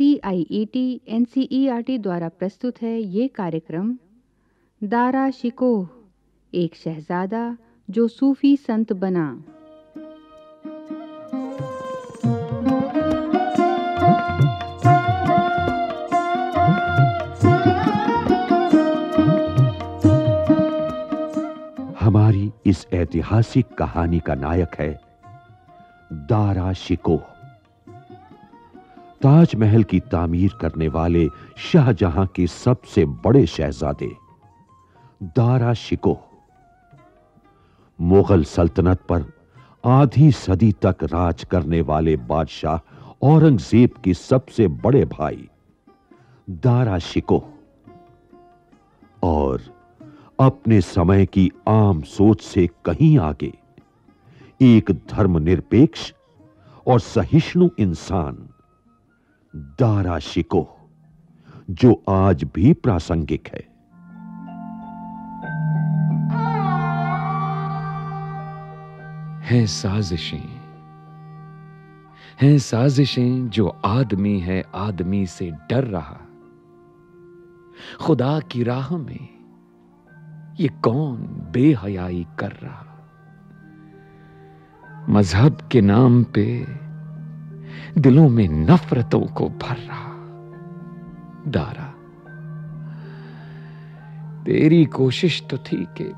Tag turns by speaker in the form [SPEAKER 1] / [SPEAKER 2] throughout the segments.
[SPEAKER 1] C I E T N C E R T द्वारा प्रस्तुत है ये कार्यक्रम। दारा शिकोह, एक शहजादा जो सूफी संत बना।
[SPEAKER 2] हमारी इस ऐतिहासिक कहानी का नायक है दारा शिकोह। ताजमहल की तामीर करने वाले शाहजहां के सबसे बड़े शहजादे। दारा शिकोह। मुगल सल्तनत पर आधी सदी तक राज करने वाले बादशाह औरंगज़ेब के सबसे बड़े भाई, दारा शिकोह। और अपने समय की आम सोच से कहीं आगे, एक धर्मनिरपेक्ष और सहिष्णु इंसान दारा शिको, जो आज भी प्रासंगिक है।
[SPEAKER 3] हैं साजिशें हैं साजिशें जो आदमी है आदमी से डर रहा। खुदा की राह में ये कौन बेहयाई कर रहा। मज़हब के नाम पे दिलों में नफरतों को भर रहा। दारा तेरी कोशिश तो थी कि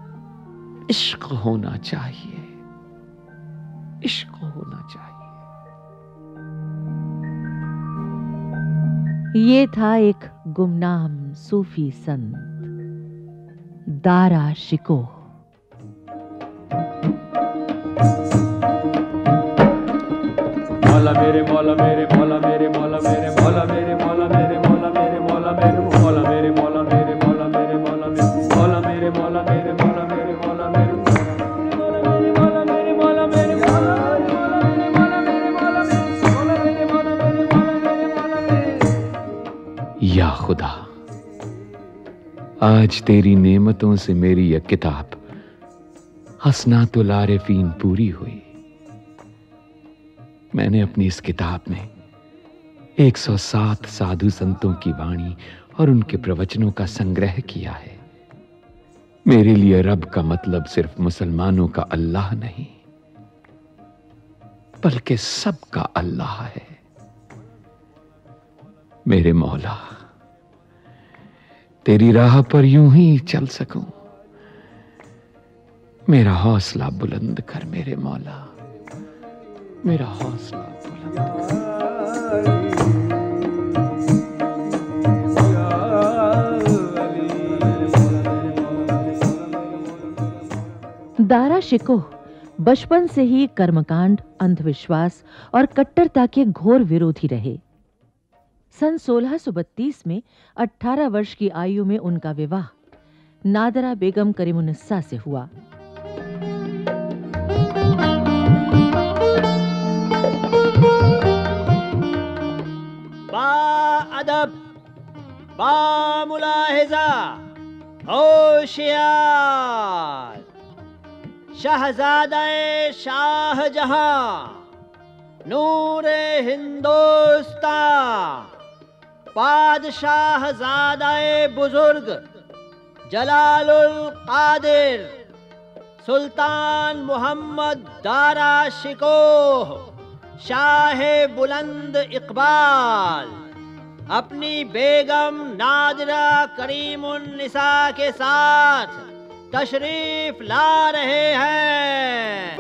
[SPEAKER 3] इश्क होना चाहिए। इश्क होना चाहिए।
[SPEAKER 4] ये था एक गुमनाम सूफी संत, दारा शिकोह।
[SPEAKER 5] मौला मेरे मौला मेरे मौला मेरे मौला मेरे मौला मेरे मौला मेरे मौला मेरे मौला मेरे मौला मेरे मौला मेरे मौला मेरे मौला मेरे मौला मेरे मौला मेरे मौला मेरे मौला मेरे
[SPEAKER 3] या खुदा आज तेरी नेमतों से मेरी यह किताब हसना तो लारेफीन पूरी हुई मैंने अपनी इस किताब में 107 साधु संतों की वाणी और उनके प्रवचनों का संग्रह किया है। मेरे लिए रब का मतलब सिर्फ़ मुसलमानों का अल्लाह नहीं, बल्कि सबका अल्लाह है। मेरे मौला, तेरी राह पर यूँ ही चल सकूँ। मेरा हौसला बुलंद कर मेरे मौला। मेरा हौसला
[SPEAKER 4] दारा शिकोह बचपन से ही कर्मकांड, अंधविश्वास और कट्टरता के घोर विरोधी रहे। सन 1632 में 18 वर्ष की आयु में उनका विवाह नादरा बेगम करीमुन्निसा से हुआ।
[SPEAKER 6] बा मुलाहिजा होशियार, शहजादा शाहजहां, नूर हिंदुस्तान पादशाहजादा बुज़ुर्ग, जलालुल कादिर, सुल्तान मोहम्मद दारा शिकोह, शाह बुलंद इकबाल। अपनी बेगम नादरा करीमुन्निसा के साथ तशरीफ़ ला रहे हैं।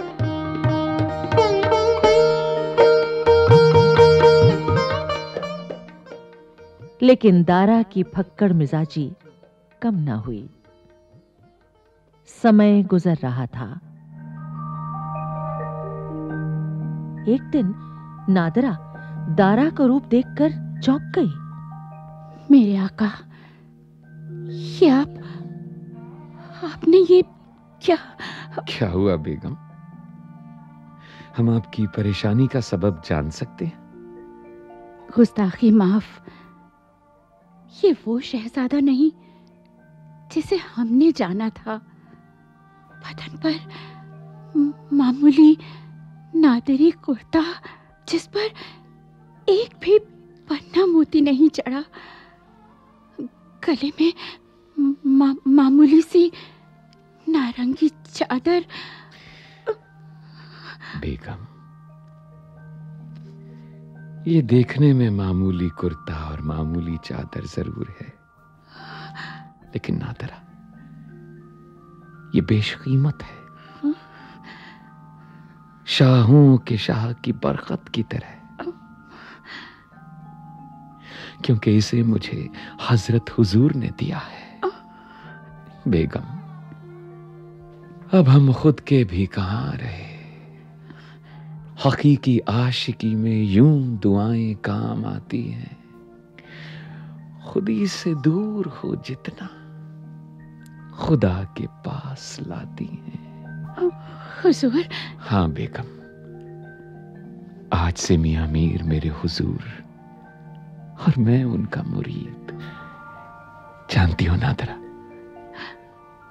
[SPEAKER 4] लेकिन दारा की फक्कड़ मिजाजी कम ना हुई। समय गुजर रहा था। एक दिन नादरा दारा का रूप देखकर चौंक गई।
[SPEAKER 7] मेरे आका ये आप आपने ये क्या?
[SPEAKER 3] क्या हुआ बेगम? हम आपकी परेशानी का सबब जान सकते हैं।
[SPEAKER 7] गुस्ताखी माफ़ ये वो शहजादा नहीं जिसे हमने जाना था। बदन पर मामूली नादरी कुर्ता जिस पर एक भी पन्ना मोती नहीं चढ़ा। गले में मा, मामूली सी नारंगी चादर।
[SPEAKER 3] बेगम ये देखने में मामूली कुर्ता और मामूली चादर ज़रूर है। लेकिन नादरा ये बेशकीमत है। शाहों के शाह की बरकत की तरह। क्योंकि इसे मुझे हज़रत हुजूर ने दिया है। बेगम अब हम खुद के भी कहाँ रहे? हकीकी आशिकी में यूँ दुआएँ काम आती हैं। खुदी से दूर हो जितना खुदा के पास लाती हैं।
[SPEAKER 7] हुजूर।
[SPEAKER 3] हाँ बेगम आज से मियाँ मीर मेरे हुजूर और मैं उनका मुरीद जानती हो नादरा।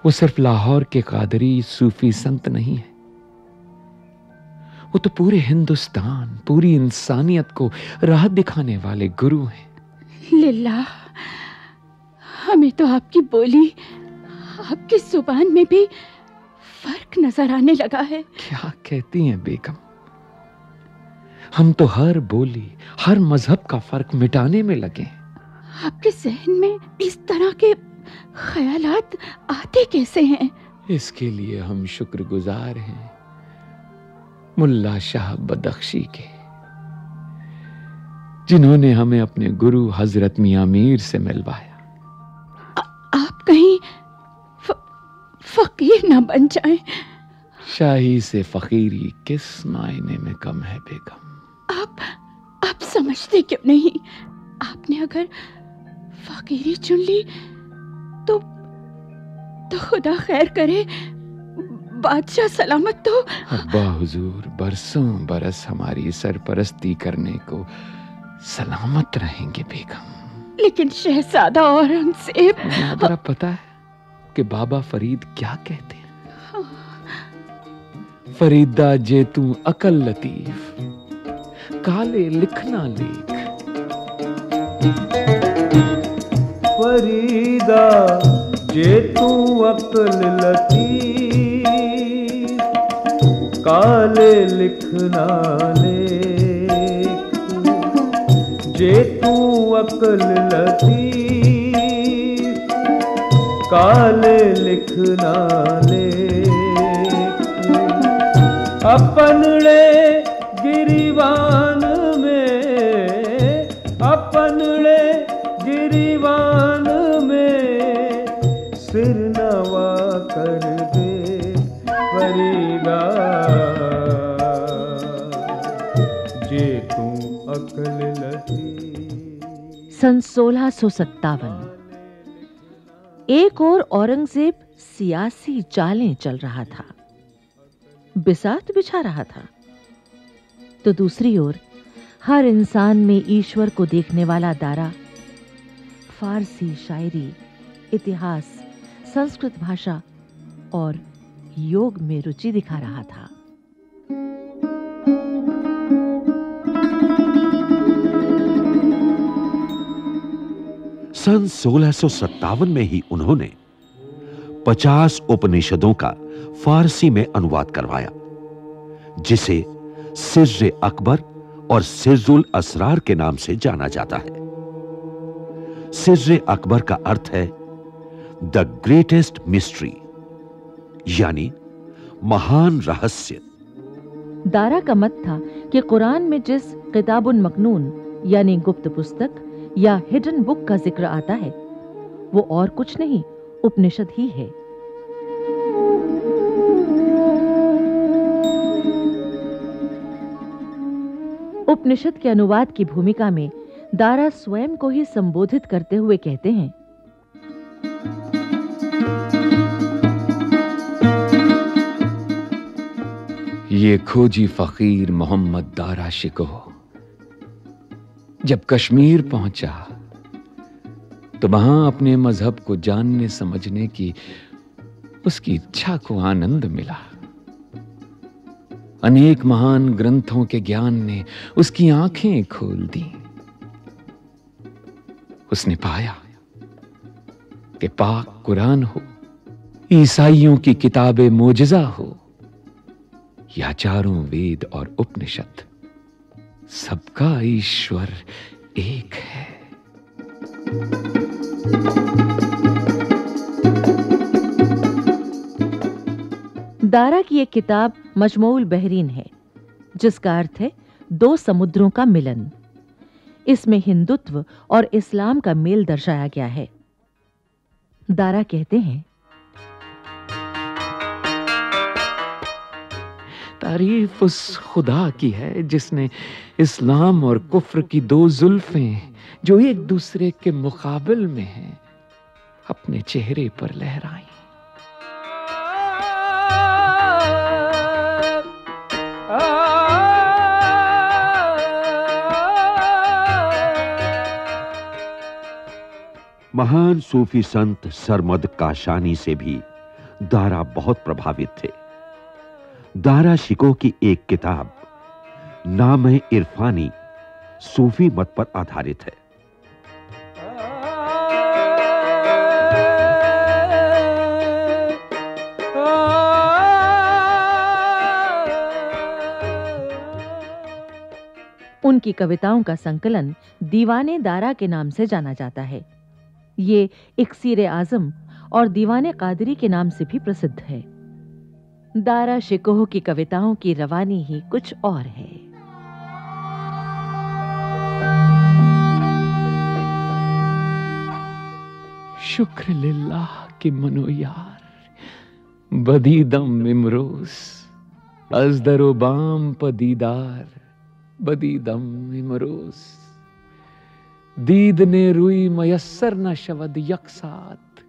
[SPEAKER 3] वो सिर्फ़ लाहौर के कादरी सूफी संत नहीं है। वो तो पूरे हिंदुस्तान पूरी इंसानियत को राह दिखाने वाले गुरु हैं।
[SPEAKER 7] लिल्ला हमें तो आपकी बोली आपकी ज़ुबान में भी फ़र्क नज़र आने लगा है।
[SPEAKER 3] क्या कहती हैं बेगम? हम तो हर बोली हर मज़हब का फ़र्क मिटाने में लगे
[SPEAKER 7] आपके जहन में इस तरह के ख्यालात आते कैसे हैं?
[SPEAKER 3] इसके लिए हम शुक्रगुजार हैं मुल्ला शाह बदख्शी के जिन्होंने हमें अपने गुरु हज़रत मियाँ मीर से मिलवाया।
[SPEAKER 7] आप कहीं फ, फकीर ना बन जाएँ।
[SPEAKER 3] शाही से फकीरी किस मायने में कम है बेगम?
[SPEAKER 7] आप आप समझते क्यों नहीं? आपने अगर फकीरी चुन ली तो तो खुदा खैर करे बादशाह सलामत तो।
[SPEAKER 3] अब्बा हुजूर बरसों बरस हमारी सरपरस्ती करने को सलामत रहेंगे बेगम।
[SPEAKER 7] लेकिन शहजादा औरंगज़ेब
[SPEAKER 3] पता है कि बाबा फरीद क्या कहते फरीदा जे तू अकल लतीफ, काले लिखना लेख।
[SPEAKER 5] फरीदा जे तू अकल लतीफ, काले लिखना लेख। जे तू अकल लतीफ, काले लिखना लेख। अपनड़े गिरिवान में अपनड़े गिरिवान में सिर नवा कर दे फरीदा जे तू अकल लती
[SPEAKER 4] सन सोलह सौ सत्तावन। एक और औरंगज़ेब सियासी चालें चल रहा था। बिसात बिछा रहा था। तो दूसरी ओर, हर इंसान में ईश्वर को देखने वाला दारा, फारसी शायरी, इतिहास, संस्कृत भाषा और योग में रुचि दिखा रहा था।
[SPEAKER 2] सन सोलह में ही उन्होंने 50 उपनिषदों का फारसी में अनुवाद करवाया, जिसे सिर्र अकबर और सिर्जुल असरार के नाम से जाना जाता है। सिर्र अकबर का अर्थ है, द ग्रेटेस्ट मिस्ट्री यानी महान रहस्य।
[SPEAKER 4] दारा का मत था कि कुरान में जिस किताबुन मकनून, यानी गुप्त पुस्तक, या हिडन बुक का ज़िक्र आता है, वो और कुछ नहीं उपनिषद ही है। उपनिषद के अनुवाद की भूमिका में दारा स्वयं को ही संबोधित करते हुए कहते हैं,
[SPEAKER 3] ये खोजी फकीर मोहम्मद दारा शिको जब कश्मीर पहुँचा तो वहाँ अपने मज़हब को जानने, समझने की उसकी इच्छा को आनंद मिला। अनेक महान ग्रंथों के ज्ञान ने उसकी आँखें खोल दी। उसने पाया कि पाक कुरान हो, ईसाइयों की किताबें मोजजा हो या चारों वेद और उपनिषद, सबका ईश्वर एक है।
[SPEAKER 4] दारा की एक किताब मजमूल बहरीन है, जिसका अर्थ है दो समुद्रों का मिलन। इसमें हिंदुत्व और इस्लाम का मेल दर्शाया गया है। दारा कहते हैं,
[SPEAKER 3] तारीफ़ उस खुदा की है जिसने इस्लाम और कुफ्र की दो जुल्फें जो एक दूसरे के मुकाबिल में हैं, अपने चेहरे पर लहराई
[SPEAKER 2] महान सूफी संत सरमद काशानी से भी दारा बहुत प्रभावित थे। दारा शिको की एक किताब, नाम है इरफानी, सूफी मत पर आधारित है।
[SPEAKER 4] उनकी कविताओं का संकलन दीवाने दारा के नाम से जाना जाता है। ये इक्सीर आज़म और दीवाने कादरी के नाम से भी प्रसिद्ध है। दारा शिकोह की कविताओं की रवानी ही कुछ और है।
[SPEAKER 3] शुक्र लिल्लाह के मनो यार, बदीदम इमरोस, अजदरो बाम पदीदार। बदीदम इमरोस दीद ने रुई मयसर न शवद यकसात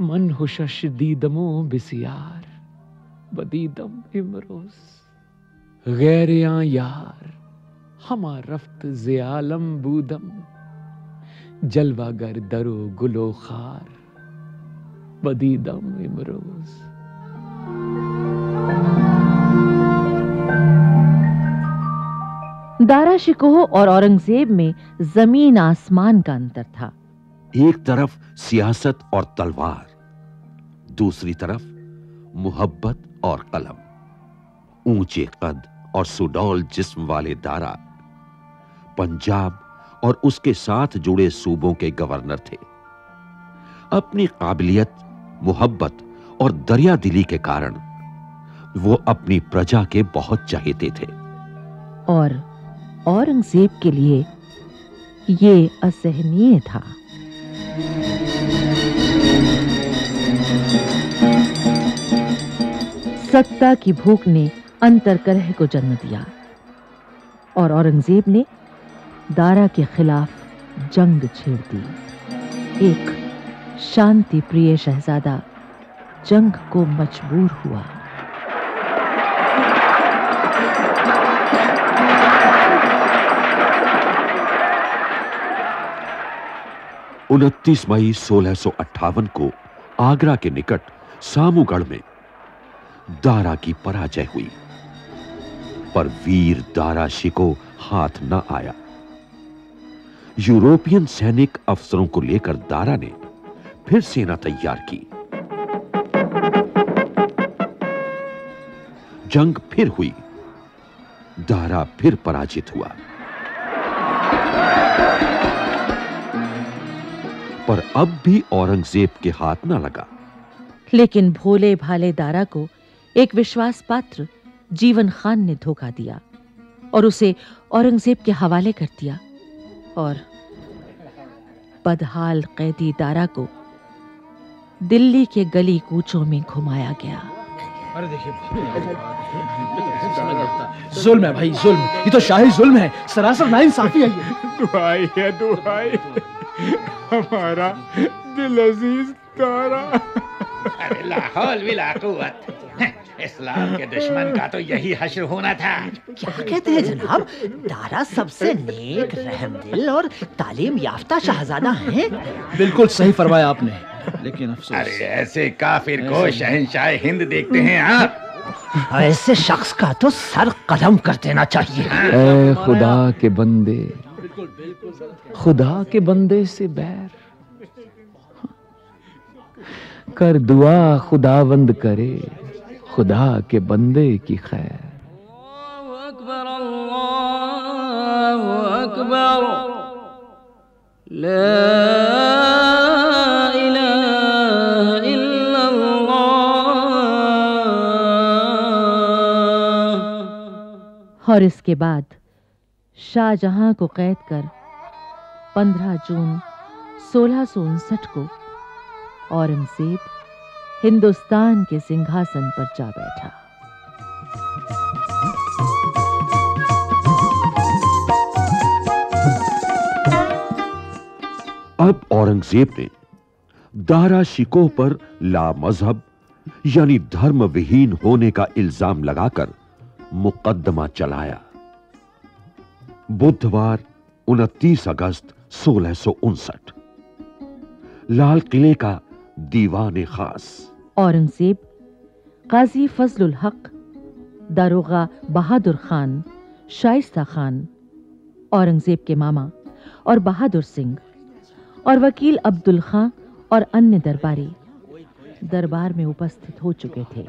[SPEAKER 3] मन हुशश दीदमो बिसियार। बदीदम इमरोस गैरिया यार हमा रफ्त ज़ियालम बूदम जलवागर दरो गुलो खार बदीदम इमरोज
[SPEAKER 4] दारा शिकोह और औरंगज़ेब में ज़मीन आसमान का अंतर था।
[SPEAKER 2] एक तरफ़ सियासत और तलवार दूसरी तरफ़ मोहब्बत और कलम। ऊँचे कद और सुडौल जिस्म वाले दारा पंजाब और उसके साथ जुड़े सूबों के गवर्नर थे। अपनी काबिलियत मोहब्बत और दरिया दिली के कारण वो अपनी प्रजा के बहुत चाहते थे।
[SPEAKER 4] और औरंगज़ेब के लिए ये असहनीय था। सत्ता की भूख ने अंतरकलह को जन्म दिया और औरंगज़ेब ने दारा के खिलाफ जंग छेड़ दी। एक शांति प्रिय शहजादा जंग को मजबूर हुआ।
[SPEAKER 2] उनतीस मई 1658 को आगरा के निकट सामूगढ़ में दारा की पराजय हुई। पर वीर दारा शिको हाथ न आया। यूरोपियन सैनिक अफसरों को लेकर दारा ने फिर सेना तैयार की। जंग फिर हुई। दारा फिर पराजित हुआ। पर अब भी औरंगज़ेब के हाथ न लगा।
[SPEAKER 4] लेकिन भोले भाले दारा को एक विश्वास पात्र जीवन खान ने धोखा दिया और उसे औरंगज़ेब के हवाले कर दिया और बदहाल कैदी दारा को दिल्ली के गली कूचों में घुमाया गया।
[SPEAKER 8] अरे देखिए जुल्म है भाई जुल्म। ये तो शाही जुल्म है। सरासर नाइंसाफी है ये।
[SPEAKER 9] दुआई है दुआई हमारा दिल अज़ीज़ तारा।
[SPEAKER 10] अरे लाहौल विला कुवत इस्लाम के दुश्मन का तो यही हश्र होना था।
[SPEAKER 11] क्या कहते हैं जनाब? तारा सबसे नेक रहमदिल और तालीम याफ्ता शहजादा है।
[SPEAKER 8] बिल्कुल सही फरमाया आपने लेकिन अफसोस।
[SPEAKER 10] अरे ऐसे काफिर को शहनशाह हिंद देखते हैं आप।
[SPEAKER 11] ऐसे शख्स का तो सर कलम कर देना चाहिए।
[SPEAKER 3] ए खुदा के बंदे बिल्कुल बिल्कुल खुदा के बंदे से बैर। कर दुआ खुदावंद करे खुदा के बंदे की खैर।
[SPEAKER 12] अकबर
[SPEAKER 4] और इसके बाद शाहजहां को कैद कर 15 जून सोलह को औरंगज़ेब हिंदुस्तान के सिंहासन पर जा बैठा।
[SPEAKER 2] अब औरंगज़ेब ने दारा शिकोह पर ला मज़हब, यानी धर्म विहीन होने का इल्ज़ाम लगाकर मुकदमा चलाया। बुधवार 29 अगस्त, सोलह लाल किले का दीवान खास।
[SPEAKER 4] औरंगज़ेब, काजी फजलुल हक, दारोगा बहादुर खान, शाइस्ता खान, औरंगज़ेब के मामा और बहादुर सिंह और वकील अब्दुल खां और अन्य दरबारी दरबार में उपस्थित हो चुके थे।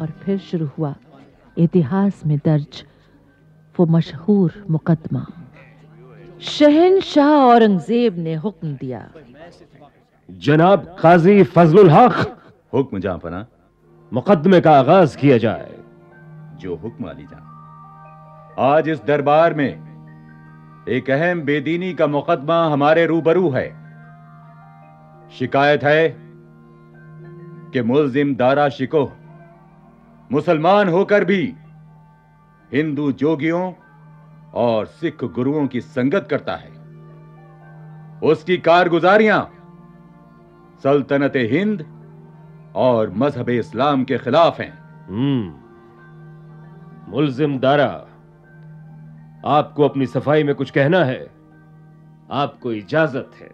[SPEAKER 4] और फिर शुरू हुआ इतिहास में दर्ज वो मशहूर मुकदमा। शहनशाह औरंगज़ेब ने हुक्म दिया।
[SPEAKER 13] जनाब काजी फजलुल हक,
[SPEAKER 14] हुक्म जहाँ
[SPEAKER 13] मुकदमे का आगाज़ किया जाए,
[SPEAKER 14] जो हुक्म अली जान आज इस दरबार में एक अहम बेदीनी का मुकदमा हमारे रूबरू है। शिकायत है कि मुलजिम दारा शिको मुसलमान होकर भी हिंदू जोगियों और सिख गुरुओं की संगत करता है। उसकी कारगुजारियाँ सल्तनत हिंद और मज़हब इस्लाम के खिलाफ हैं।
[SPEAKER 13] हम्म। मुलजिम दारा आपको अपनी सफ़ाई में कुछ कहना है? आपको इजाज़त है।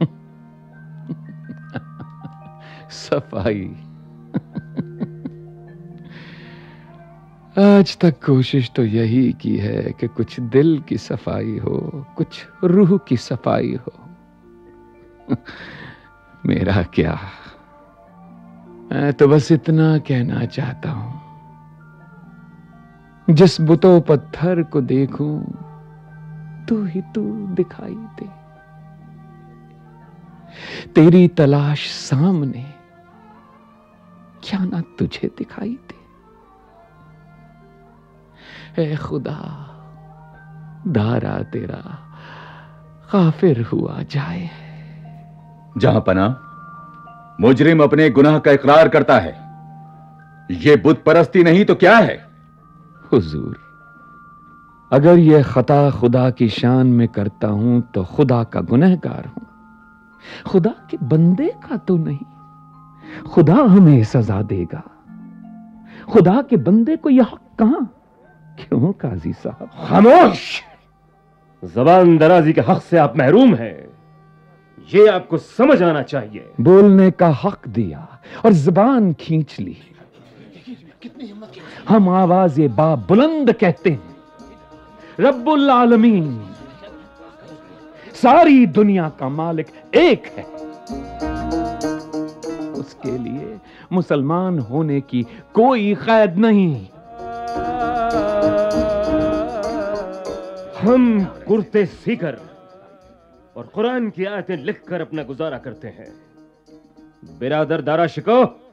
[SPEAKER 3] सफ़ाई। आज तक कोशिश तो यही की है कि कुछ दिल की सफ़ाई हो, कुछ रूह की सफ़ाई हो। मेरा क्या? मैं तो बस इतना कहना चाहता हूँ। जिस बुतो पत्थर को देखूँ, तू ही तू दिखाई दे। तेरी तलाश सामने, क्या ना तुझे दिखाई दे? ए खुदा दारा तेरा काफिर हुआ जाए।
[SPEAKER 14] जहाँ पना मुजरिम अपने गुनाह का इकरार करता है यह बुत परस्ती नहीं तो क्या है?
[SPEAKER 3] हुजूर अगर यह खता खुदा की शान में करता हूँ तो खुदा का गुनहगार हूँ। खुदा के बंदे का तो नहीं खुदा हमें सजा देगा। खुदा के बंदे को यह कहाँ क्यों काजी साहब?
[SPEAKER 13] खामोश! जबान दराजी के हक से आप महरूम हैं। ये आपको समझ आना चाहिए।
[SPEAKER 3] बोलने का हक दिया और जबान खींच ली। हम आवाज़ ये बा बुलंद कहते हैं। रब्बुल आलमीन सारी दुनिया का मालिक एक है। उसके लिए मुसलमान होने की कोई कैद नहीं।
[SPEAKER 13] हम कुर्ते सीकर और कुरान की आयतें लिखकर अपना गुजारा करते हैं। बिरादर दारा शिको,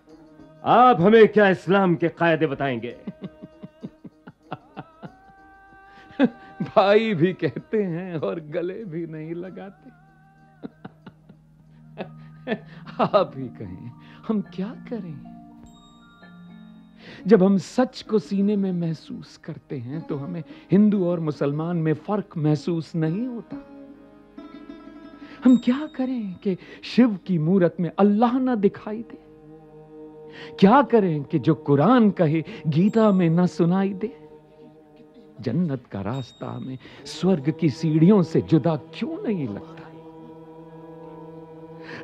[SPEAKER 13] आप हमें क्या इस्लाम के कायदे बताएँगे?
[SPEAKER 3] भाई भी कहते हैं और गले भी नहीं लगाते। आप ही कहें, हम क्या करें? जब हम सच को सीने में महसूस करते हैं तो हमें हिंदू और मुसलमान में फ़र्क महसूस नहीं होता। हम क्या करें कि शिव की मूरत में अल्लाह ना दिखाई दे? क्या करें कि जो कुरान कहे, गीता में ना सुनाई दे? जन्नत का रास्ता हमें स्वर्ग की सीढ़ियों से जुदा क्यों नहीं लगता?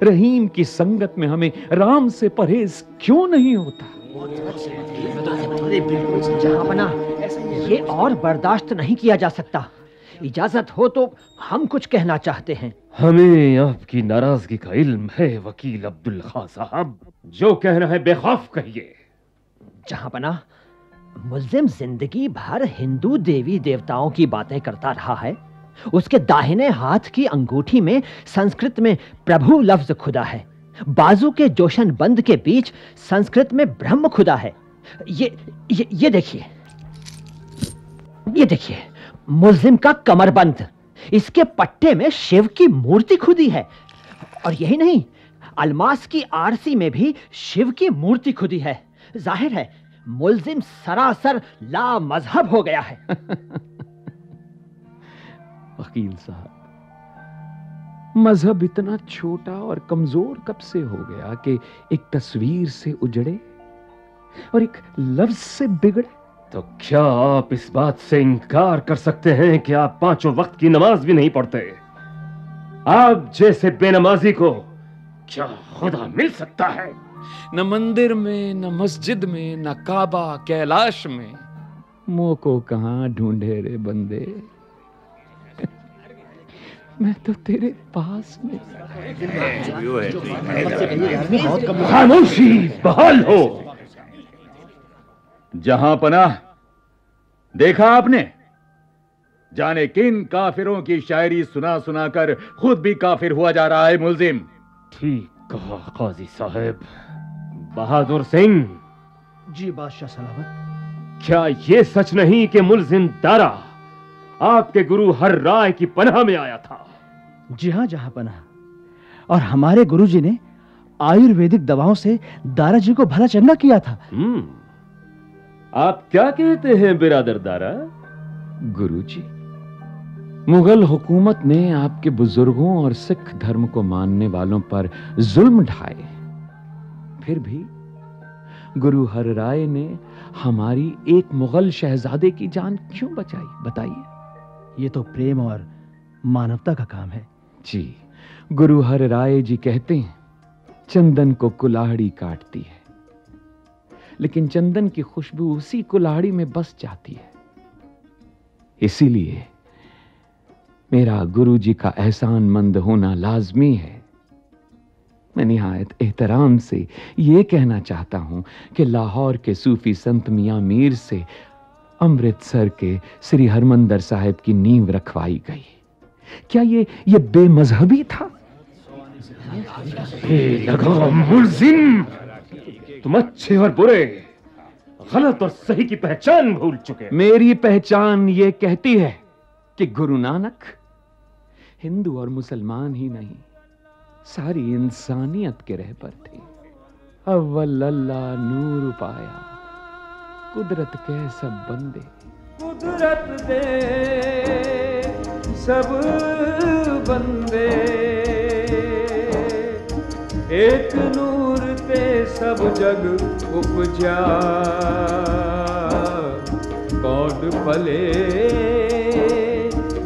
[SPEAKER 3] रहीम की संगत में हमें राम से परहेज क्यों नहीं होता?
[SPEAKER 11] ये और बर्दाश्त नहीं किया जा सकता। इजाज़त हो तो हम कुछ कहना चाहते हैं।
[SPEAKER 13] हमें आपकी नाराज़गी का इल्म है वकील अब्दुल खां साहब। जो कहना है बेखौफ कहिए।
[SPEAKER 11] जहाँ बना मुल्जिम ज़िंदगी भर हिंदू देवी देवताओं की बातें करता रहा है। उसके दाहिने हाथ की अंगूठी में संस्कृत में प्रभु लफ्ज खुदा है। बाजू के जोशन बंद के बीच संस्कृत में ब्रह्म खुदा है। ये ये, ये देखिए। ये देखिए मुल्जिम का कमरबंद। इसके पट्टे में शिव की मूर्ति खुदी है। और यही नहीं अलमास की आरसी में भी शिव की मूर्ति खुदी है। ज़ाहिर है मुल्जिम सरासर ला मज़हब हो गया है।
[SPEAKER 3] वकील साहब। मज़हब इतना छोटा और कमज़ोर कब से हो गया कि एक तस्वीर से उजड़े और एक लफ्ज से बिगड़े?
[SPEAKER 13] तो क्या आप इस बात से इनकार कर सकते हैं कि आप पाँचों वक्त की नमाज़ भी नहीं पढ़ते? आप जैसे बेनमाजी को क्या खुदा मिल सकता है?
[SPEAKER 3] न मंदिर में न मस्जिद में न काबा कैलाश में। मुँह को कहाँ ढूंढे रे बंदे? मैं तो तेरे पास में।
[SPEAKER 13] खामोशी बहाल हो।
[SPEAKER 14] जहाँ पना देखा आपने? जाने किन काफिरों की शायरी सुना सुना कर खुद भी काफिर हुआ जा रहा है मुलजिम।
[SPEAKER 13] ठीक कहा काजी साहब। बहादुर सिंह।
[SPEAKER 8] जी बादशाह सलामत।
[SPEAKER 13] क्या ये सच नहीं कि मुलजिम दारा आपके गुरु हर राय की पनाह में आया था।
[SPEAKER 8] जी हाँ जहाँ पनाह। और हमारे गुरुजी ने आयुर्वेदिक दवाओं से दारा जी को भला चंगा किया था।
[SPEAKER 13] हम्म। आप क्या कहते हैं बिरादर दारा?
[SPEAKER 3] गुरुजी मुगल हुकूमत ने आपके बुज़ुर्गों और सिख धर्म को मानने वालों पर जुल्म ढाए। फिर भी गुरु हर राय ने हमारी एक मुगल शहजादे की जान क्यों बचाई बताइए।
[SPEAKER 8] ये तो प्रेम और मानवता का काम है।
[SPEAKER 3] जी, गुरु हर राय जी कहते हैं, चंदन को कुल्हाड़ी काटती है। लेकिन चंदन की खुशबू उसी कुल्हाड़ी में बस जाती है। इसीलिए मेरा गुरु जी का एहसान मंद होना लाजमी है। मैं निहायत एहतराम से यह कहना चाहता हूँ कि लाहौर के सूफी संत मियाँ मीर से अमृतसर के श्री हरमंदर साहिब की नींव रखवाई गई। क्या ये ये बेमजहबी था?
[SPEAKER 13] लगा मुलजिम तुम अच्छे और बुरे गलत और सही की पहचान भूल चुके
[SPEAKER 3] मेरी पहचान ये कहती है कि गुरु नानक हिंदू और मुसलमान ही नहीं सारी इंसानियत के रहबर थे। अव्वल अल्लाह नूर पाया कुदरत के सब बंदे।
[SPEAKER 5] कुदरत दे सब बंदे। एक नूर ते सब जग उपजा। कौन पले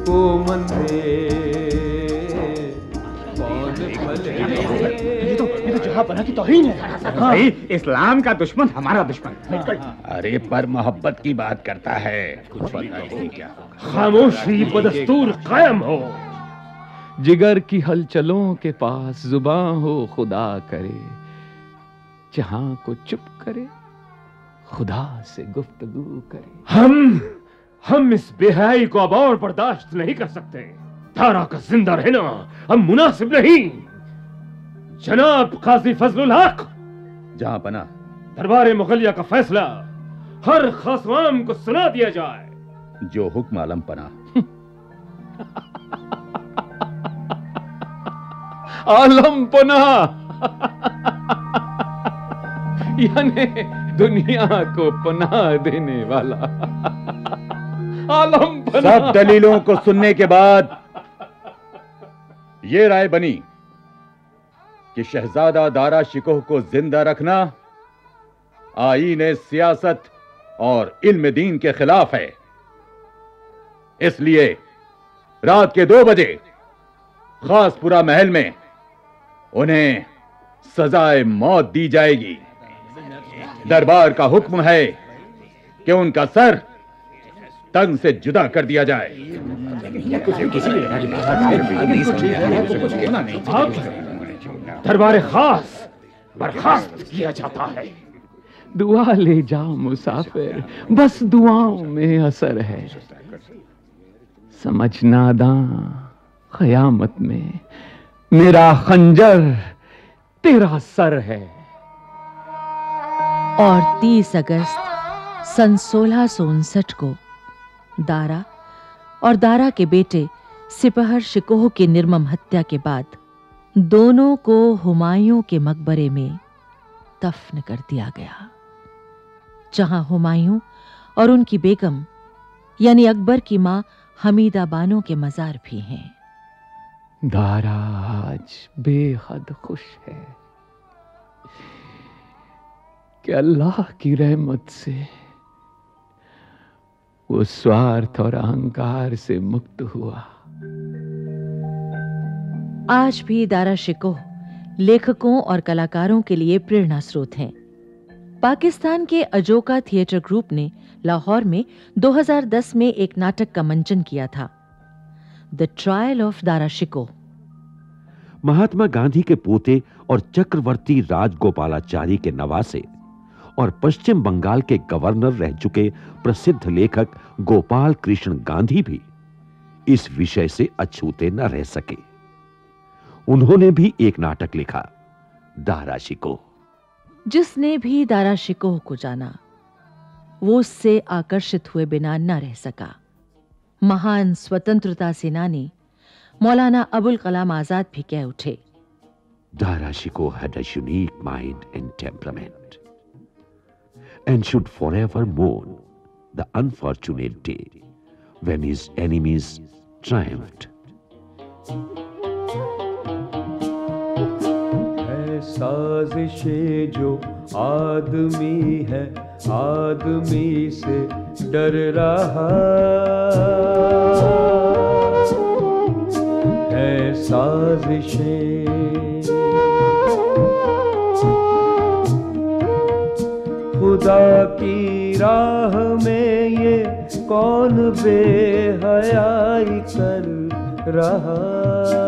[SPEAKER 5] को मंदे
[SPEAKER 8] तो की तौहीन है?
[SPEAKER 10] इस्लाम का दुश्मन हमारा दुश्मन। अरे पर मोहब्बत की बात करता है। कुछ पता नहीं क्या
[SPEAKER 13] खामोशी बदस्तूर कायम हो।
[SPEAKER 3] जिगर की हलचलों के पास ज़ुबान हो खुदा करे। जहाँ को चुप करे खुदा से गुफ्तगू करे।
[SPEAKER 13] हम हम इस बेहाई को अब और बर्दाश्त नहीं कर सकते। तारा का ज़िंदा रहना अब मुनासिब नहीं। जनाब काजी फजलुल हक!
[SPEAKER 14] जहाँ पना
[SPEAKER 13] दरबार मुगलिया का फैसला हर खासवाम को सुना दिया जाए।
[SPEAKER 14] जो हुक्म आलम पना।
[SPEAKER 3] आलम पना! यानी दुनिया को पनाह देने वाला। आलम पना!
[SPEAKER 14] सब दलीलों को सुनने के बाद ये राय बनी। कि शहजादा दारा शिकोह को ज़िंदा रखना आईन सियासत और इल्म दीन के खिलाफ है इसलिए रात के दो बजे खासपुरा महल में उन्हें सजाए मौत दी जाएगी दरबार का हुक्म है कि उनका सर तंग से जुदा कर दिया जाए
[SPEAKER 13] दरबार खास बर्खास्त किया जाता है।
[SPEAKER 3] दुआ ले जाओ मुसाफिर बस दुआओं में असर है। समझना दा कयामत में मेरा खंजर तेरा सर है।
[SPEAKER 4] और 30 अगस्त सन सोलह को दारा और दारा के बेटे सिपहर शिकोह की निर्मम हत्या के बाद दोनों को हुमायूं के मकबरे में दफन कर दिया गया। जहाँ हुमायूं और उनकी बेगम, यानी अकबर की माँ हमीदा बानो के मजार भी हैं।
[SPEAKER 3] दारा आज बेहद खुश है कि अल्लाह की रहमत से वो स्वार्थ और अहंकार से मुक्त हुआ।
[SPEAKER 4] आज भी दारा शिकोह, लेखकों और कलाकारों के लिए प्रेरणा स्रोत हैं। पाकिस्तान के अजोका थिएटर ग्रुप ने लाहौर में 2010 में एक नाटक का मंचन किया था। The trial of Dara Shikoh.
[SPEAKER 2] Mahatma Gandhi के पोते और चक्रवर्ती राजगोपालाचारी के नवासे और पश्चिम बंगाल के गवर्नर रह चुके प्रसिद्ध लेखक गोपाल कृष्ण गांधी भी इस विषय से अछूते न रह सके। उन्होंने भी एक नाटक लिखा दारा शिकोह
[SPEAKER 4] जिसने भी दारा शिकोह को जाना वो उससे आकर्षित हुए बिना न रह सका महान स्वतंत्रता सेनानी मौलाना अबुल कलाम आज़ाद भी कह उठे
[SPEAKER 2] Dara Shikoh had a unique mind and temperament and should forever मोन the unfortunate day when his enemies triumphed
[SPEAKER 5] Thank you. साजिशें जो आदमी है, आदमी से डर रहा। है साजिशें। खुदा की राह में ये कौन बेहयाई कर रहा?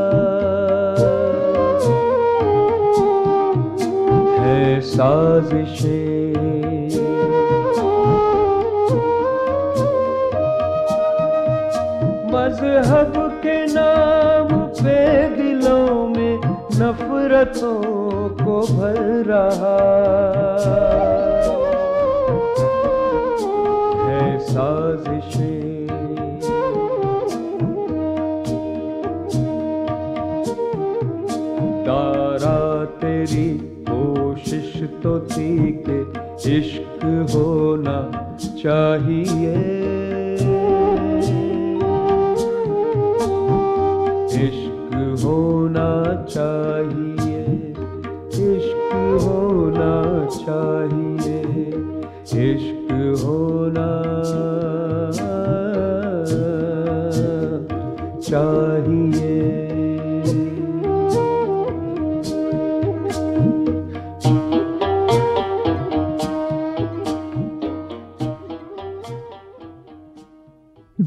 [SPEAKER 5] साजिशें मज़हब के नाम पे दिलों में नफरतों को भर रहा। है साजिशें होना चाहिए। इश्क होना चाहिए।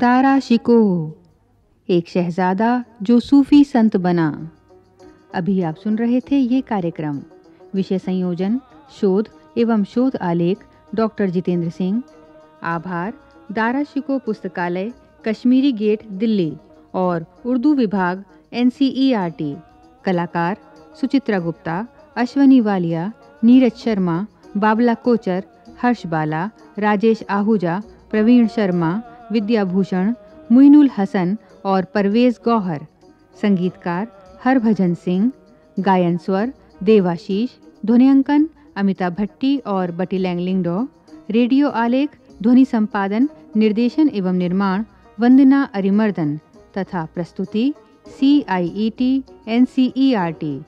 [SPEAKER 1] दारा शिकोह एक शहजादा जो सूफी संत बना। अभी आप सुन रहे थे ये कार्यक्रम। विषय संयोजन, शोध एवं शोध आलेख डॉक्टर जितेंद्र सिंह। आभार, दारा शिकोह पुस्तकालय, कश्मीरी गेट, दिल्ली और उर्दू विभाग एनसीईआरटी कलाकार, सुचित्रा गुप्ता, अश्वनी वालिया, नीरज शर्मा, बाबला कोचर, हर्ष बाला, राजेश आहूजा, प्रवीण शर्मा विद्याभूषण, मुइनुल हसन और परवेज गौहर, संगीतकार हरभजन सिंह, गायन स्वर देवाशीष, ध्वनियांकन अमिता भट्टी और बटी लैंगलिंगडो, रेडियो आलेख, ध्वनि संपादन, निर्देशन एवं निर्माण वंदना अरिमर्दन तथा प्रस्तुति C I E T N C E R T